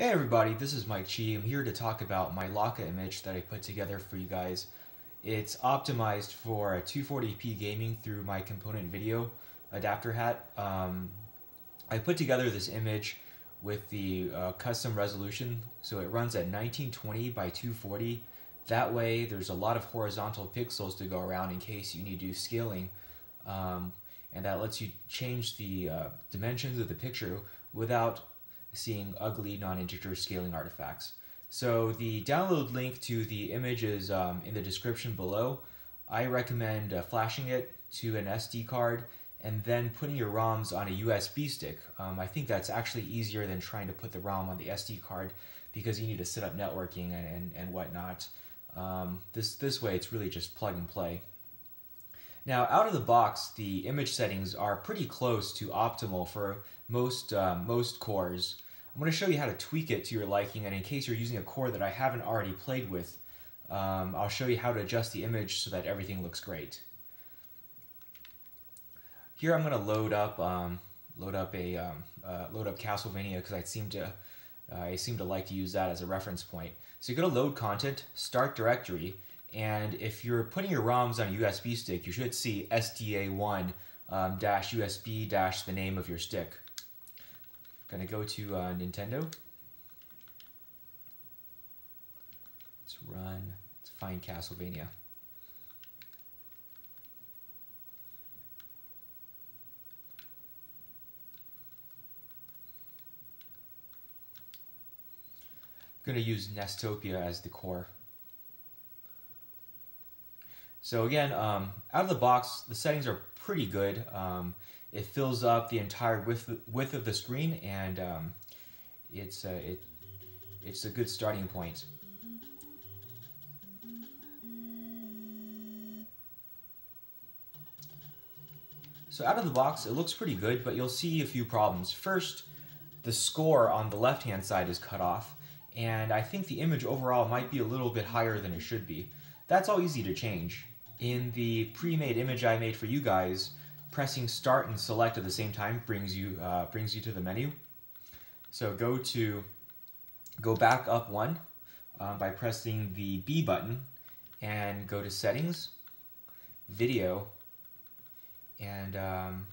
Hey everybody, this is Mike Chi. I'm here to talk about my Lakka image that I put together for you guys. It's optimized for 240p gaming through my component video adapter hat. Um, I put together this image with the uh, custom resolution, so it runs at 1920 by 240. That way there's a lot of horizontal pixels to go around in case you need to do scaling. Um, and that lets you change the uh, dimensions of the picture without seeing ugly non-integer scaling artifacts. So the download link to the image is um, in the description below. I recommend uh, flashing it to an SD card and then putting your ROMs on a USB stick. Um, I think that's actually easier than trying to put the ROM on the SD card because you need to set up networking and, and, and whatnot. Um, this, this way it's really just plug and play. Now out of the box, the image settings are pretty close to optimal for most, uh, most cores. I'm going to show you how to tweak it to your liking and in case you're using a core that I haven't already played with, um, I'll show you how to adjust the image so that everything looks great. Here I'm going to load up um, load up a um, uh, load up Castlevania because I seem to uh, I seem to like to use that as a reference point. So you go to load content, start directory, and if you're putting your ROMs on a USB stick, you should see SDA1 um, dash USB dash the name of your stick. Gonna go to uh, Nintendo. Let's run, let's find Castlevania. To use Nestopia as the core. So again, um, out of the box, the settings are pretty good. Um, it fills up the entire width, width of the screen and um, it's, it, it's a good starting point. So out of the box, it looks pretty good, but you'll see a few problems. First, the score on the left-hand side is cut off, and I think the image overall might be a little bit higher than it should be. That's all easy to change. In the pre-made image I made for you guys, pressing start and select at the same time brings you uh, brings you to the menu. So go to go back up one um, by pressing the B button and go to settings, video, and um,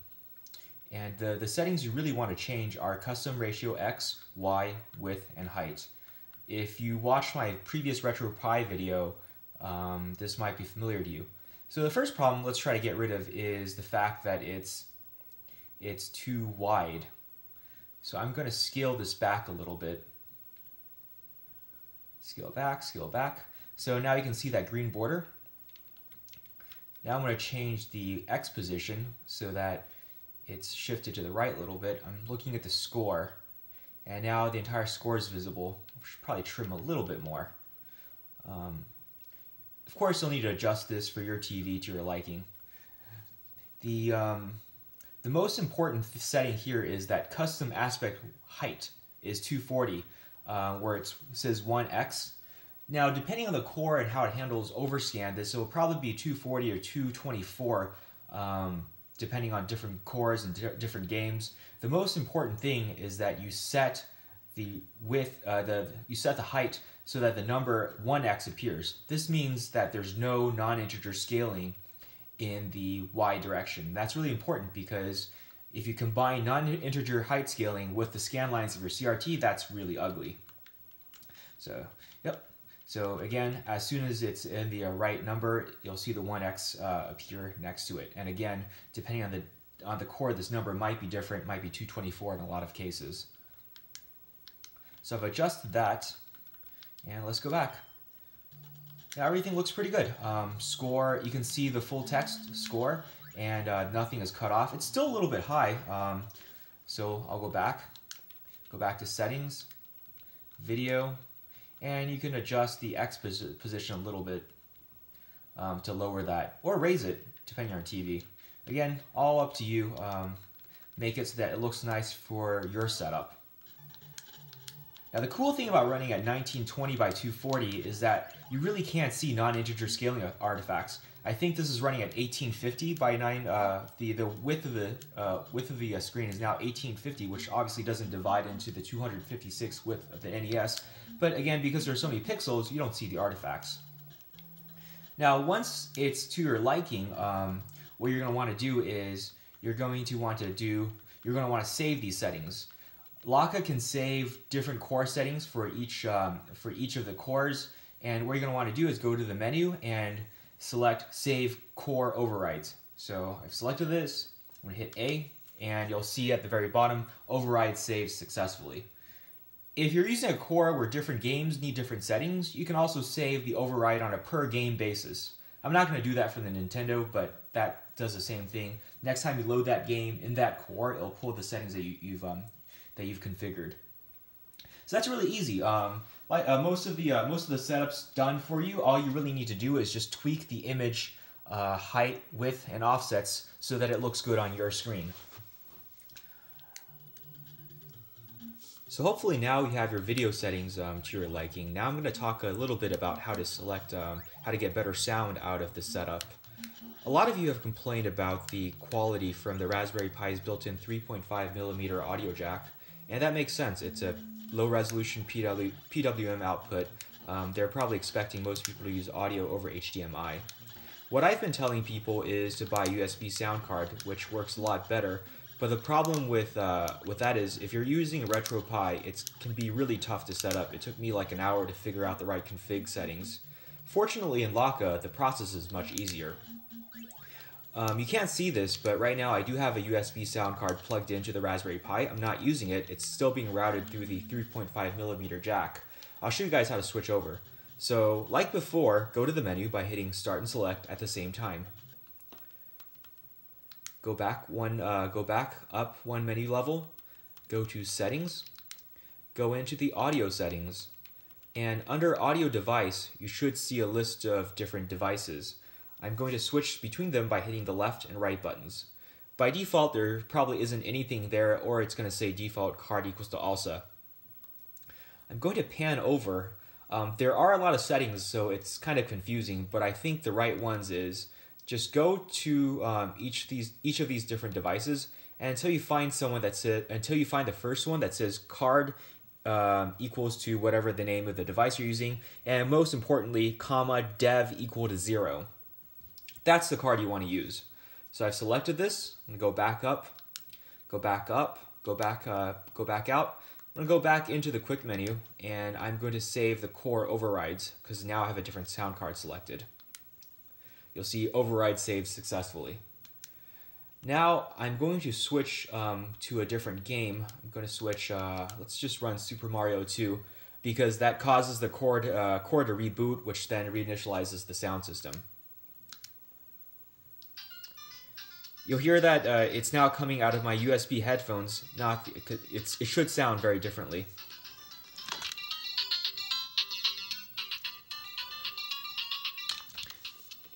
and the, the settings you really want to change are custom ratio X, Y, width, and height. If you watched my previous RetroPie video, um, this might be familiar to you. So the first problem let's try to get rid of is the fact that it's, it's too wide. So I'm going to scale this back a little bit. Scale back, scale back. So now you can see that green border. Now I'm going to change the X position so that it's shifted to the right a little bit. I'm looking at the score and now the entire score is visible. Should probably trim a little bit more. Um, of course, you'll need to adjust this for your TV to your liking. The, um, the most important setting here is that custom aspect height is 240, uh, where it says 1x. Now, depending on the core and how it handles overscan, this will probably be 240 or 224, um, depending on different cores and di different games. The most important thing is that you set the width, uh, the you set the height so that the number 1x appears. This means that there's no non-integer scaling in the y direction. That's really important because if you combine non-integer height scaling with the scan lines of your CRT, that's really ugly. So, yep. So again, as soon as it's in the uh, right number, you'll see the 1x uh, appear next to it. And again, depending on the on the core, this number might be different, might be 224 in a lot of cases. So I've adjusted that, and let's go back. Now everything looks pretty good. Um, score, you can see the full text score, and uh, nothing is cut off. It's still a little bit high, um, so I'll go back. Go back to settings, video, and you can adjust the X position a little bit um, to lower that, or raise it, depending on TV. Again, all up to you. Um, make it so that it looks nice for your setup. Now the cool thing about running at 1920 by 240 is that you really can't see non-integer scaling artifacts. I think this is running at 1850 by 9. Uh, the the width of the uh, width of the uh, screen is now 1850, which obviously doesn't divide into the 256 width of the NES. But again, because there's so many pixels, you don't see the artifacts. Now, once it's to your liking, um, what you're going to want to do is you're going to want to do you're going to want to save these settings. Lakka can save different core settings for each um, for each of the cores, and what you're going to want to do is go to the menu and select Save Core Overrides. So I've selected this. I'm going to hit A, and you'll see at the very bottom override saved successfully. If you're using a core where different games need different settings, you can also save the override on a per game basis. I'm not going to do that for the Nintendo, but that does the same thing. Next time you load that game in that core, it'll pull the settings that you, have um, that you've configured. So that's really easy. Um, like uh, most of the uh, most of the setups done for you. All you really need to do is just tweak the image uh, height, width, and offsets so that it looks good on your screen. So hopefully now you have your video settings um, to your liking. Now I'm going to talk a little bit about how to select, um, how to get better sound out of the setup. A lot of you have complained about the quality from the Raspberry Pi's built-in 3.5 millimeter audio jack, and that makes sense. It's a low-resolution PW, PWM output. Um, they're probably expecting most people to use audio over HDMI. What I've been telling people is to buy a USB sound card, which works a lot better, but the problem with uh, with that is if you're using a RetroPie, it can be really tough to set up. It took me like an hour to figure out the right config settings. Fortunately in Lakka, the process is much easier. Um, you can't see this, but right now I do have a USB sound card plugged into the Raspberry Pi. I'm not using it. It's still being routed through the 3.5 millimeter jack. I'll show you guys how to switch over. So, like before, go to the menu by hitting Start and Select at the same time go back one, uh, go back up one menu level, go to settings, go into the audio settings, and under audio device, you should see a list of different devices. I'm going to switch between them by hitting the left and right buttons. By default, there probably isn't anything there, or it's going to say default card equals to ALSA. I'm going to pan over. Um, there are a lot of settings, so it's kind of confusing, but I think the right ones is just go to um, each these each of these different devices and until you find someone that says until you find the first one that says card um, equals to whatever the name of the device you're using and most importantly comma dev equal to zero that's the card you want to use so I've selected this and go back up go back up go back uh, go back out I'm going to go back into the quick menu and I'm going to save the core overrides because now I have a different sound card selected you'll see override saved successfully. Now I'm going to switch um, to a different game. I'm going to switch, uh, let's just run Super Mario 2 because that causes the core to, uh, core to reboot, which then reinitializes the sound system. You'll hear that uh, it's now coming out of my USB headphones. Not, it's, it should sound very differently.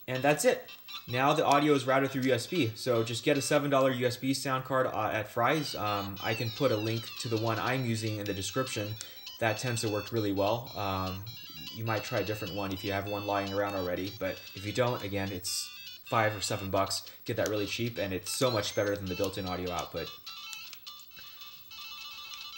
And that's it. Now the audio is routed through USB, so just get a $7 USB sound card uh, at Fry's. Um, I can put a link to the one I'm using in the description. That tends to work really well. Um, you might try a different one if you have one lying around already, but if you don't, again, it's five or seven bucks. Get that really cheap, and it's so much better than the built-in audio output.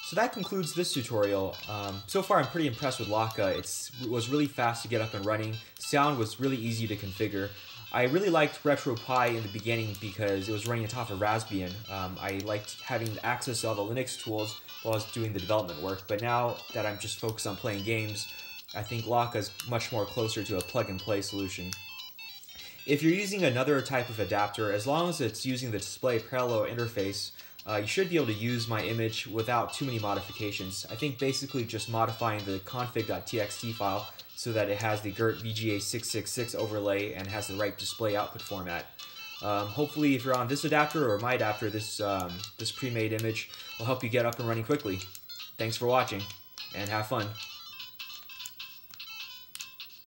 So that concludes this tutorial. Um, so far I'm pretty impressed with Lakka. It's, it was really fast to get up and running. Sound was really easy to configure. I really liked RetroPie in the beginning because it was running atop of Raspbian. Um, I liked having access to all the Linux tools while I was doing the development work, but now that I'm just focused on playing games, I think Lakka is much more closer to a plug-and-play solution. If you're using another type of adapter, as long as it's using the display parallel interface, uh, you should be able to use my image without too many modifications. I think basically just modifying the config.txt file so that it has the GERT VGA666 overlay and has the right display output format. Um, hopefully if you're on this adapter or my adapter, this, um, this pre-made image will help you get up and running quickly. Thanks for watching, and have fun.